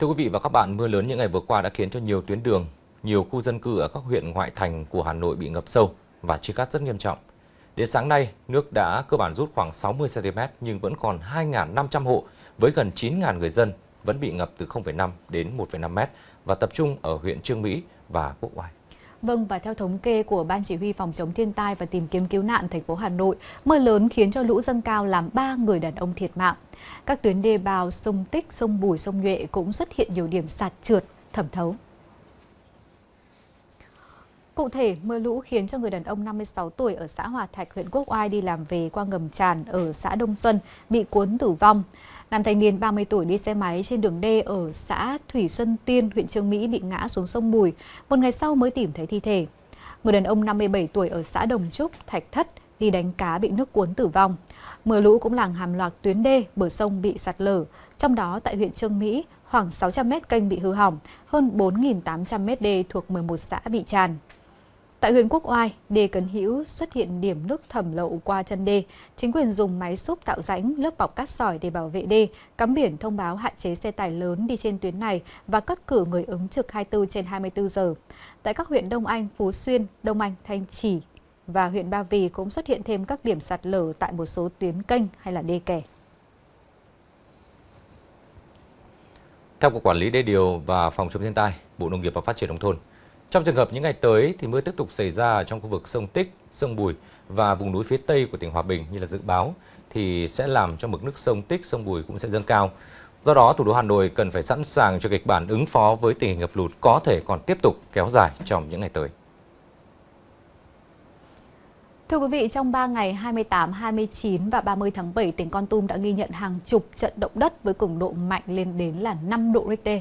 Thưa quý vị và các bạn, mưa lớn những ngày vừa qua đã khiến cho nhiều tuyến đường, nhiều khu dân cư ở các huyện ngoại thành của Hà Nội bị ngập sâu và chia cắt rất nghiêm trọng. Đến sáng nay, nước đã cơ bản rút khoảng 60 cm nhưng vẫn còn 2.500 hộ với gần 9.000 người dân vẫn bị ngập từ 0,5 đến 1,5 mét và tập trung ở huyện Trương Mỹ và Quốc Oai. Vâng và theo thống kê của Ban Chỉ huy Phòng chống thiên tai và tìm kiếm cứu nạn thành phố Hà Nội, mưa lớn khiến cho lũ dâng cao làm 3 người đàn ông thiệt mạng. Các tuyến đê bao sông Tích, sông Bùi, sông Nhuệ cũng xuất hiện nhiều điểm sạt trượt, thẩm thấu. Cụ thể, mưa lũ khiến cho người đàn ông 56 tuổi ở xã Hòa Thạch, huyện Quốc Oai đi làm về qua ngầm tràn ở xã Đông Xuân bị cuốn tử vong. Nam thanh niên 30 tuổi đi xe máy trên đường D ở xã Thủy Xuân Tiên, huyện Trương Mỹ bị ngã xuống sông Bùi, một ngày sau mới tìm thấy thi thể. Người đàn ông 57 tuổi ở xã Đồng Trúc, Thạch Thất đi đánh cá bị nước cuốn tử vong. Mưa lũ cũng làm hàm loạt tuyến đê bờ sông bị sạt lở, trong đó tại huyện Trương Mỹ khoảng 600 mét kênh bị hư hỏng, hơn 4.800 mét đê thuộc 11 xã bị tràn. Tại huyện Quốc Oai, đê Cấn Hữu xuất hiện điểm nước thẩm lậu qua chân đê. Chính quyền dùng máy xúc tạo rãnh, lớp bọc cát sỏi để bảo vệ đê, cắm biển thông báo hạn chế xe tải lớn đi trên tuyến này và cắt cử người ứng trực 24 trên 24 giờ. Tại các huyện Đông Anh, Phú Xuyên, Đông Anh, Thanh Trì và huyện Ba Vì cũng xuất hiện thêm các điểm sạt lở tại một số tuyến kênh hay là đê kè. Theo Cục Quản lý Đê điều và Phòng chống thiên tai, Bộ Nông nghiệp và Phát triển Nông thôn, trong trường hợp những ngày tới thì mưa tiếp tục xảy ra trong khu vực sông Tích, sông Bùi và vùng núi phía Tây của tỉnh Hòa Bình như là dự báo thì sẽ làm cho mực nước sông Tích, sông Bùi cũng sẽ dâng cao. Do đó, thủ đô Hà Nội cần phải sẵn sàng cho kịch bản ứng phó với tình hình ngập lụt có thể còn tiếp tục kéo dài trong những ngày tới. Thưa quý vị, trong 3 ngày 28, 29 và 30 tháng 7, tỉnh Con Tum đã ghi nhận hàng chục trận động đất với cường độ mạnh lên đến là 5 độ Richter.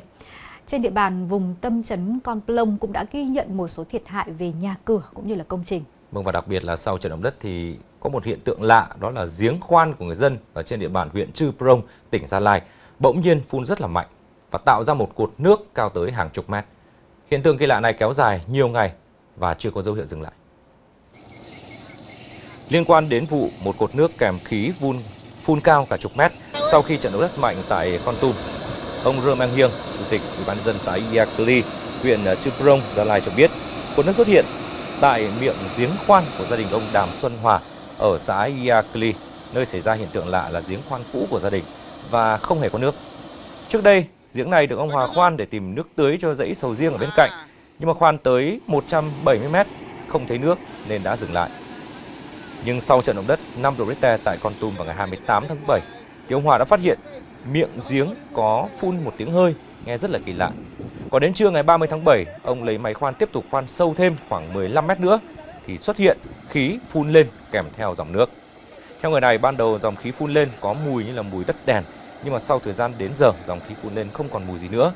Trên địa bàn vùng tâm trấn Con Plông cũng đã ghi nhận một số thiệt hại về nhà cửa cũng như là công trình. Vâng và đặc biệt là sau trận động đất thì có một hiện tượng lạ đó là giếng khoan của người dân ở trên địa bàn huyện Chư Prong, tỉnh Gia Lai bỗng nhiên phun rất là mạnh và tạo ra một cột nước cao tới hàng chục mét. Hiện tượng kỳ lạ này kéo dài nhiều ngày và chưa có dấu hiệu dừng lại. Liên quan đến vụ một cột nước kèm khí vun phun cao cả chục mét sau khi trận động đất mạnh tại Con Tum, ông Rơ Mang Hiêng, Chủ tịch Ủy ban dân xã Iakli, huyện ờ, Chư Prong, Gia Lai cho biết, cột nước xuất hiện tại miệng giếng khoan của gia đình ông Đàm Xuân Hòa ở xã Iakli, nơi xảy ra hiện tượng lạ là giếng khoan cũ của gia đình và không hề có nước. Trước đây, giếng này được ông Hòa khoan để tìm nước tưới cho dãy sầu riêng ở bên cạnh, nhưng mà khoan tới 170 mét không thấy nước nên đã dừng lại. Nhưng sau trận động đất 5 độ Richter tại Con Tum vào ngày 28 tháng 7, thì ông Hòa đã phát hiện miệng giếng có phun một tiếng hơi, nghe rất là kỳ lạ. Còn đến trưa ngày 30 tháng 7, ông lấy máy khoan tiếp tục khoan sâu thêm khoảng 15 mét nữa thì xuất hiện khí phun lên kèm theo dòng nước. Theo người này, ban đầu dòng khí phun lên có mùi như là mùi đất đèn, nhưng mà sau thời gian đến giờ dòng khí phun lên không còn mùi gì nữa.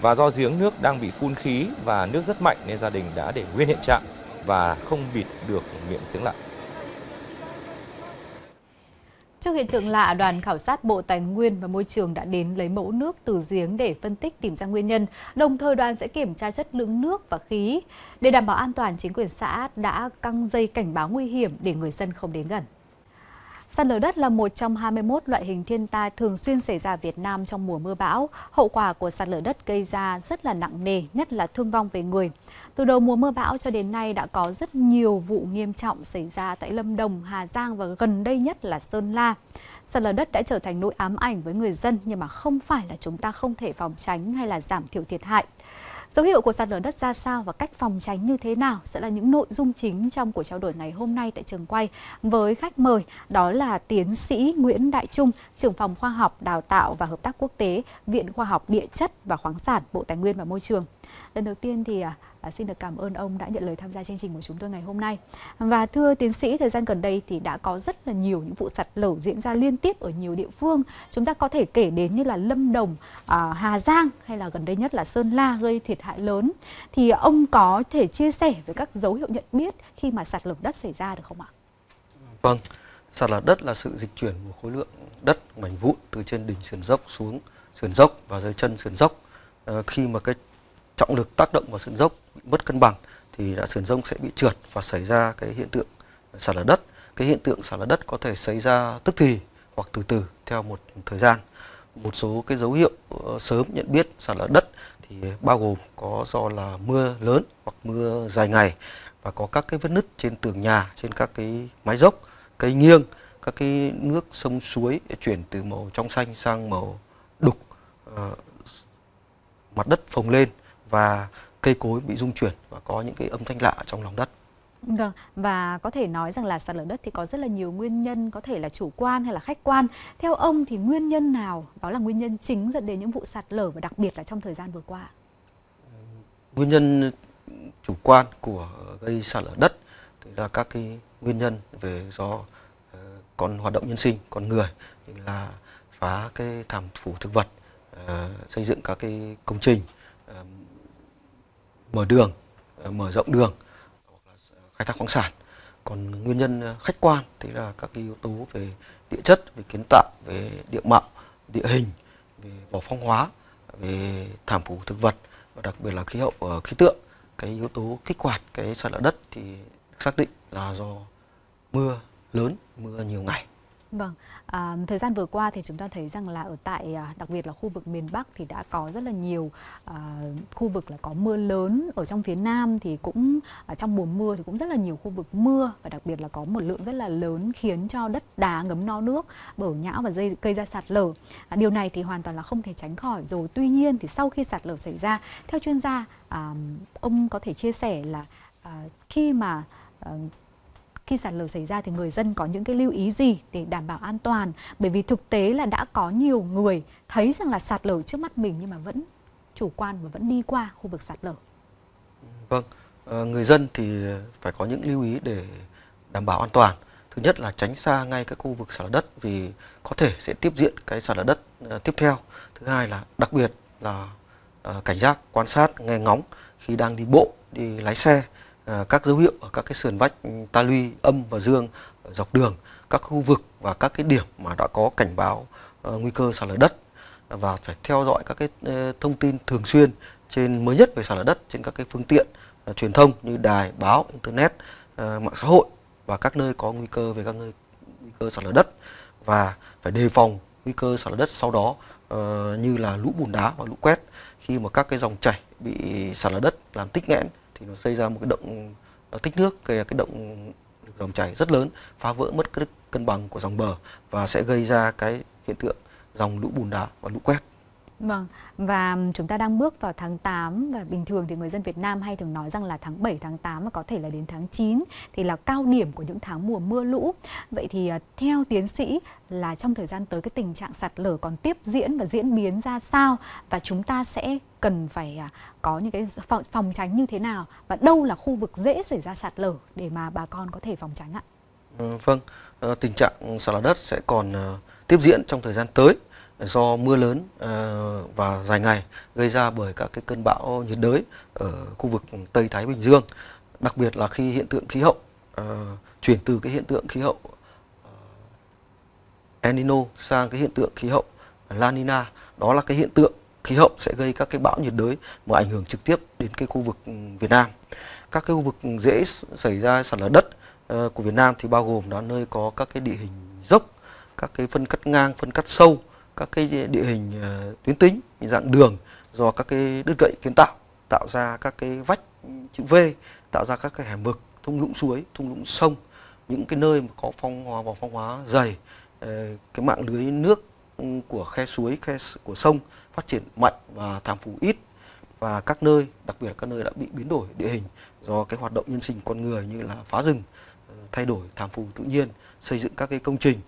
Và do giếng nước đang bị phun khí và nước rất mạnh nên gia đình đã để nguyên hiện trạng và không bịt được miệng giếng lại. Trước hiện tượng lạ, đoàn khảo sát Bộ Tài nguyên và Môi trường đã đến lấy mẫu nước từ giếng để phân tích tìm ra nguyên nhân. Đồng thời đoàn sẽ kiểm tra chất lượng nước và khí. Để đảm bảo an toàn, chính quyền xã đã căng dây cảnh báo nguy hiểm để người dân không đến gần. Sạt lở đất là một trong 21 loại hình thiên tai thường xuyên xảy ra ở Việt Nam trong mùa mưa bão. Hậu quả của sạt lở đất gây ra rất là nặng nề, nhất là thương vong về người. Từ đầu mùa mưa bão cho đến nay đã có rất nhiều vụ nghiêm trọng xảy ra tại Lâm Đồng, Hà Giang và gần đây nhất là Sơn La. Sạt lở đất đã trở thành nỗi ám ảnh với người dân nhưng mà không phải là chúng ta không thể phòng tránh hay là giảm thiểu thiệt hại. Dấu hiệu của sạt lở đất ra sao và cách phòng tránh như thế nào sẽ là những nội dung chính trong cuộc trao đổi ngày hôm nay tại trường quay với khách mời đó là tiến sĩ Nguyễn Đại Trung, trưởng phòng khoa học đào tạo và hợp tác quốc tế, Viện Khoa học Địa chất và khoáng sản, Bộ Tài nguyên và Môi trường. Lần đầu tiên thì à, à, xin được cảm ơn ông đã nhận lời tham gia chương trình của chúng tôi ngày hôm nay. Và thưa tiến sĩ, thời gian gần đây thì đã có rất là nhiều những vụ sạt lở diễn ra liên tiếp ở nhiều địa phương. Chúng ta có thể kể đến như là Lâm Đồng, à, Hà Giang hay là gần đây nhất là Sơn La gây thiệt hại lớn. Thì ông có thể chia sẻ về các dấu hiệu nhận biết khi mà sạt lở đất xảy ra được không ạ? Vâng, sạt lở đất là sự dịch chuyển của khối lượng đất mảnh vụn từ trên đỉnh sườn dốc xuống sườn dốc và dưới chân sườn dốc. À, khi mà cái trọng lực tác động vào sườn dốc mất cân bằng thì đã sườn dốc sẽ bị trượt và xảy ra cái hiện tượng sạt lở đất. Cái hiện tượng sạt lở đất có thể xảy ra tức thì hoặc từ từ theo một thời gian. một số cái dấu hiệu ờ, sớm nhận biết sạt lở đất thì bao gồm có do là mưa lớn hoặc mưa dài ngày và có các cái vết nứt trên tường nhà, trên các cái mái dốc, cây nghiêng, các cái nước sông suối chuyển từ màu trong xanh sang màu đục, uh, mặt đất phồng lên và cây cối bị rung chuyển và có những cái âm thanh lạ trong lòng đất. Vâng, và có thể nói rằng là sạt lở đất thì có rất là nhiều nguyên nhân, có thể là chủ quan hay là khách quan. Theo ông thì nguyên nhân nào đó là nguyên nhân chính dẫn đến những vụ sạt lở và đặc biệt là trong thời gian vừa qua? Nguyên nhân chủ quan của gây sạt lở đất thì là các cái nguyên nhân về do ờ, con hoạt động nhân sinh, con người như là phá cái thảm phủ thực vật, ờ, xây dựng các cái công trình, mở đường, ờ, mở rộng đường ờ, khai thác khoáng sản. Còn nguyên nhân ờ, khách quan thì là các cái yếu tố về địa chất về kiến tạo về địa mạo địa hình về bỏ phong hóa về thảm phủ thực vật và đặc biệt là khí hậu khí tượng. Cái yếu tố kích hoạt cái sạt lở đất thì xác định là do mưa lớn mưa nhiều ngày. Vâng, à, thời gian vừa qua thì chúng ta thấy rằng là ở tại à, đặc biệt là khu vực miền Bắc thì đã có rất là nhiều à, khu vực là có mưa lớn ở trong phía Nam thì cũng ở trong mùa mưa thì cũng rất là nhiều khu vực mưa và đặc biệt là có một lượng rất là lớn khiến cho đất đá ngấm no nước bở nhão và dây gây ra sạt lở. À, điều này thì hoàn toàn là không thể tránh khỏi rồi. Tuy nhiên thì sau khi sạt lở xảy ra, theo chuyên gia à, ông có thể chia sẻ là à, khi mà à, khi sạt lở xảy ra thì người dân có những cái lưu ý gì để đảm bảo an toàn? Bởi vì thực tế là đã có nhiều người thấy rằng là sạt lở trước mắt mình nhưng mà vẫn chủ quan và vẫn đi qua khu vực sạt lở. Vâng ờ, người dân thì phải có những lưu ý để đảm bảo an toàn. Thứ nhất là tránh xa ngay các khu vực sạt lở đất vì có thể sẽ tiếp diễn cái sạt lở đất ờ, tiếp theo. Thứ hai là đặc biệt là ờ, cảnh giác, quan sát, nghe ngóng khi đang đi bộ, đi lái xe. À, các dấu hiệu ở các cái sườn vách ta luy âm và dương dọc đường các khu vực và các cái điểm mà đã có cảnh báo ờ, nguy cơ sạt lở đất và phải theo dõi các cái ờ, thông tin thường xuyên trên mới nhất về sạt lở đất trên các cái phương tiện ờ, truyền thông như đài báo internet mạng xã hội và các nơi có nguy cơ về các nơi nguy cơ sạt lở đất và phải đề phòng nguy cơ sạt lở đất sau đó uh, như là lũ bùn đá và lũ quét khi mà các cái dòng chảy bị sạt lở đất làm tích nghẽn thì nó xây ra một cái động, nó tích nước cái cái động dòng chảy rất lớn, phá vỡ mất cái cân bằng của dòng bờ và sẽ gây ra cái hiện tượng dòng lũ bùn đá và lũ quét. Vâng, và chúng ta đang bước vào tháng 8 và bình thường thì người dân Việt Nam hay thường nói rằng là tháng 7, tháng 8 và có thể là đến tháng 9 thì là cao điểm của những tháng mùa mưa lũ. Vậy thì ờ, theo tiến sĩ là trong thời gian tới cái tình trạng sạt lở còn tiếp diễn và diễn biến ra sao và chúng ta sẽ cần phải à, có những cái phòng tránh như thế nào và đâu là khu vực dễ xảy ra sạt lở để mà bà con có thể phòng tránh ạ? Ờ, vâng, ờ, tình trạng sạt lở đất sẽ còn tiếp diễn trong thời gian tới do mưa lớn à, và dài ngày gây ra bởi các cái cơn bão nhiệt đới ở khu vực Tây Thái Bình Dương. Đặc biệt là khi hiện tượng khí hậu à, chuyển từ cái hiện tượng khí hậu à, El Nino sang cái hiện tượng khí hậu La Nina. Đó là cái hiện tượng khí hậu sẽ gây các cái bão nhiệt đới mà ảnh hưởng trực tiếp đến cái khu vực Việt Nam. Các cái khu vực dễ xảy ra sạt lở đất của Việt Nam thì bao gồm là nơi có các cái địa hình dốc, các cái phân cắt ngang, phân cắt sâu, các cái địa hình ờ, tuyến tính, dạng đường do các cái đứt gậy kiến tạo tạo ra các cái vách chữ V, tạo ra các cái hẻm vực thung lũng suối, thung lũng sông, những cái nơi mà có phong hóa và phong hóa dày. Ờ, cái mạng lưới nước ừ, của khe suối, khe của sông phát triển mạnh và thảm phủ ít. Và các nơi, đặc biệt là các nơi đã bị biến đổi địa hình do cái hoạt động nhân sinh con người như là phá rừng ờ, thay đổi, thảm phù tự nhiên, xây dựng các cái công trình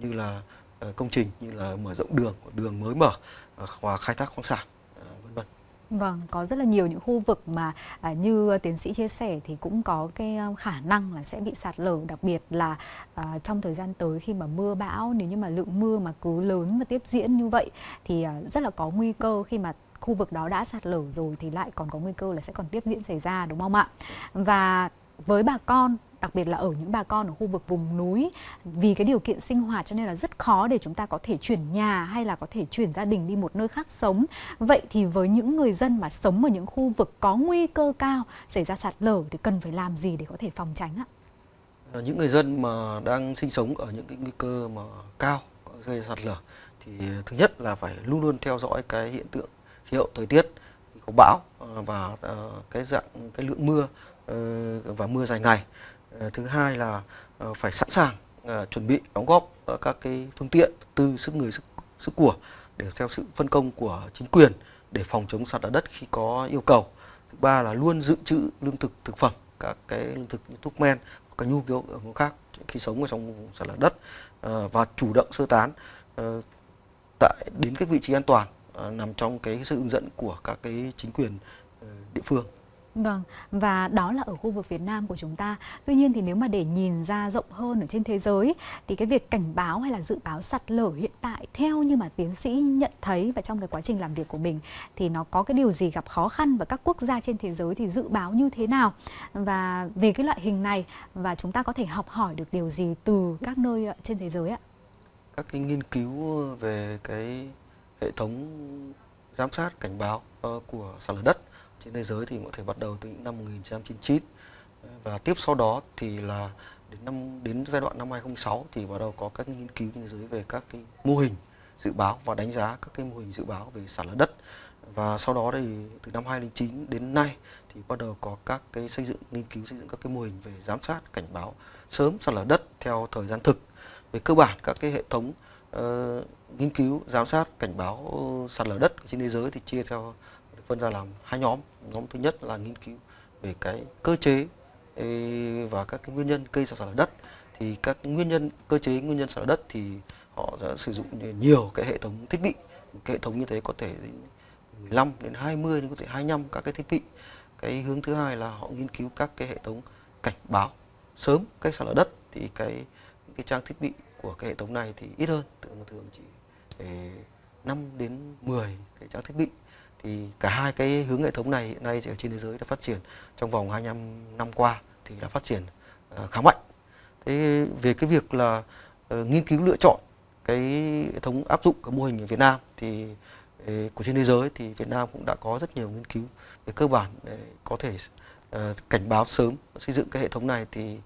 như là Ờ, công trình như là mở rộng đường đường mới mở ờ, và khai thác khoáng sản ờ, vân vân Vâng, có rất là nhiều những khu vực mà à, như tiến sĩ chia sẻ thì cũng có cái khả năng là sẽ bị sạt lở đặc biệt là à, trong thời gian tới khi mà mưa bão nếu như mà lượng mưa mà cứ lớn và tiếp diễn như vậy thì à, rất là có nguy cơ khi mà khu vực đó đã sạt lở rồi thì lại còn có nguy cơ là sẽ còn tiếp diễn xảy ra đúng không ạ? Và với bà con đặc biệt là ở những bà con ở khu vực vùng núi, vì cái điều kiện sinh hoạt cho nên là rất khó để chúng ta có thể chuyển nhà hay là có thể chuyển gia đình đi một nơi khác sống. Vậy thì với những người dân mà sống ở những khu vực có nguy cơ cao, xảy ra sạt lở thì cần phải làm gì để có thể phòng tránh ạ? Ờ, những người dân mà đang sinh sống ở những cái nguy cơ mà cao gây sạt lở thì thứ nhất là phải luôn luôn theo dõi cái hiện tượng, khí hậu, thời tiết, có bão ờ, và ờ, cái dạng, cái lượng mưa và mưa dài ngày Ờ, thứ hai là ờ, phải sẵn sàng ờ, chuẩn bị, đóng góp các cái phương tiện từ sức người, sức sức của để theo sự phân công của chính quyền để phòng chống sạt lở đất khi có yêu cầu. Thứ ba là luôn dự trữ lương thực thực phẩm, các cái lương thực như thuốc men các nhu yếu khác khi sống ở trong vùng sạt lở đất và chủ động sơ tán tại, đến các vị trí an toàn nằm trong cái sự hướng dẫn của các cái chính quyền địa phương. Vâng, và đó là ở khu vực Việt Nam của chúng ta. Tuy nhiên thì nếu mà để nhìn ra rộng hơn ở trên thế giới thì cái việc cảnh báo hay là dự báo sạt lở hiện tại theo như mà tiến sĩ nhận thấy và trong cái quá trình làm việc của mình thì nó có cái điều gì gặp khó khăn và các quốc gia trên thế giới thì dự báo như thế nào và về cái loại hình này và chúng ta có thể học hỏi được điều gì từ các nơi ờ, trên thế giới ạ? Các cái nghiên cứu về cái hệ thống giám sát cảnh báo ờ, của sạt lở đất trên thế giới thì có thể bắt đầu từ những năm 1999 và tiếp sau đó thì là đến năm đến giai đoạn năm 2006 thì bắt đầu có các nghiên cứu trên thế giới về các cái mô hình dự báo và đánh giá các cái mô hình dự báo về sạt lở đất. Và sau đó thì từ năm 2009 đến nay thì bắt đầu có các cái xây dựng nghiên cứu xây dựng các cái mô hình về giám sát cảnh báo sớm sạt lở đất theo thời gian thực. Về cơ bản các cái hệ thống uh, nghiên cứu giám sát cảnh báo ờ, sạt lở đất trên thế giới thì chia theo phân ra làm hai nhóm. Nhóm thứ nhất là nghiên cứu về cái cơ chế và các cái nguyên nhân gây ra sạt lở đất. Thì các nguyên nhân, cơ chế nguyên nhân sạt lở đất thì họ sẽ sử dụng nhiều cái hệ thống thiết bị. Cái hệ thống như thế có thể 15 đến 20 đến có thể 25 các cái thiết bị. Cái hướng thứ hai là họ nghiên cứu các cái hệ thống cảnh báo sớm cái sạt lở đất. Thì cái cái trang thiết bị của cái hệ thống này thì ít hơn. Thường thường chỉ 5 đến 10 cái trang thiết bị thì cả hai cái hướng hệ thống này hiện nay ở trên thế giới đã phát triển trong vòng 25 năm qua thì đã phát triển ờ, khá mạnh. Thế về cái việc là ờ, nghiên cứu lựa chọn cái hệ thống áp dụng cái mô hình ở Việt Nam thì ờ, của trên thế giới thì Việt Nam cũng đã có rất nhiều nghiên cứu về cơ bản để có thể cảnh báo sớm xây dựng cái hệ thống này thì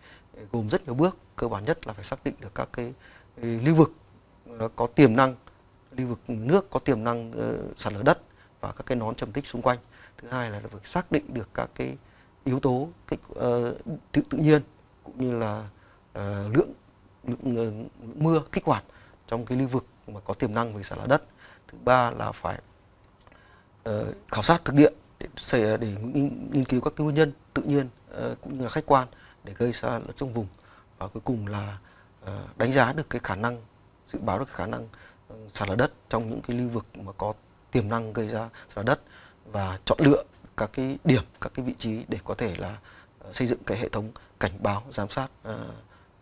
gồm rất nhiều bước cơ bản nhất là phải xác định được các cái lưu vực có tiềm năng, lưu vực nước có tiềm năng sạt lở đất và các cái nón trầm tích xung quanh. Thứ hai là việc xác định được các cái yếu tố cái, uh, tự tự nhiên cũng như là uh, lượng lượng lượng mưa kích hoạt trong cái lưu vực mà có tiềm năng về sạt lở đất. Thứ ba là phải uh, khảo sát thực địa để để nghiên, nghiên cứu các cái nguyên nhân tự nhiên uh, cũng như là khách quan để gây ra lở trong vùng. Và cuối cùng là uh, đánh giá được cái khả năng dự báo được khả năng uh, sạt lở đất trong những cái lưu vực mà có tiềm năng gây ra sạt lở đất và chọn lựa các cái điểm các cái vị trí để có thể là uh, xây dựng cái hệ thống cảnh báo giám sát uh,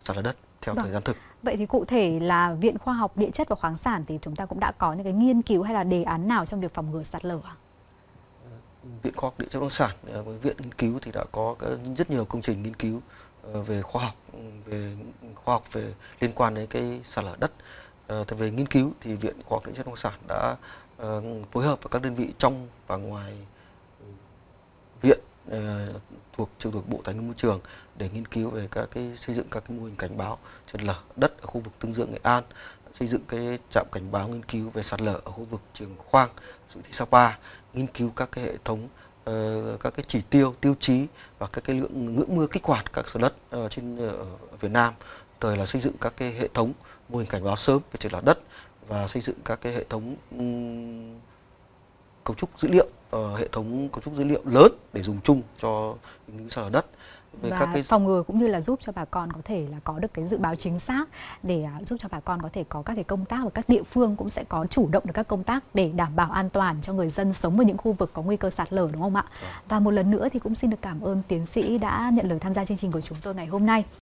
sạt lở đất theo vâng. thời gian thực. Vậy thì cụ thể là Viện Khoa học Địa chất và Khoáng sản thì chúng ta cũng đã có những cái nghiên cứu hay là đề án nào trong việc phòng ngừa sạt lở ạ? Viện Khoa học Địa chất và Khoáng sản với Viện Nghiên cứu thì đã có rất nhiều công trình nghiên cứu về khoa học về khoa học về liên quan đến cái sạt lở đất. Ờ, về nghiên cứu thì Viện Khoa học Địa chất nông sản đã uh, phối hợp với các đơn vị trong và ngoài viện uh, thuộc trực thuộc Bộ Tài nguyên Môi trường để nghiên cứu về các cái xây dựng các cái mô hình cảnh báo trượt lở đất ở khu vực Tương Dương Nghệ An, xây dựng cái trạm cảnh báo nghiên cứu về sạt lở ở khu vực Trường Khoang, Dụ Thị Sapa, nghiên cứu các cái hệ thống uh, các cái chỉ tiêu, tiêu chí và các cái lượng ngưỡng mưa kích hoạt các sở đất uh, trên uh, Việt Nam, thời là xây dựng các cái hệ thống mô hình cảnh báo sớm về trượt lở đất và xây dựng các cái hệ thống um, cấu trúc dữ liệu uh, hệ thống cấu trúc dữ liệu lớn để dùng chung cho cứu sạt lở đất về và các cái phòng ngừa cũng như là giúp cho bà con có thể là có được cái dự báo chính xác để uh, giúp cho bà con có thể có các cái công tác và các địa phương cũng sẽ có chủ động được các công tác để đảm bảo an toàn cho người dân sống ở những khu vực có nguy cơ sạt lở đúng không ạ? À. Và một lần nữa thì cũng xin được cảm ơn tiến sĩ đã nhận lời tham gia chương trình của chúng tôi ngày hôm nay.